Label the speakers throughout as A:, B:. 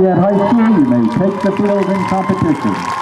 A: Lafayette High School, you may take the field in competition.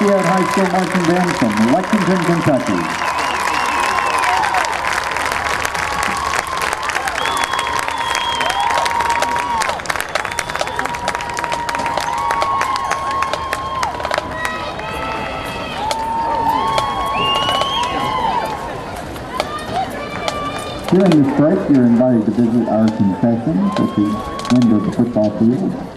A: Lafayette High School Marching Band from Lexington, Kentucky. During this break, you're invited to visit our concessions at the end the football field.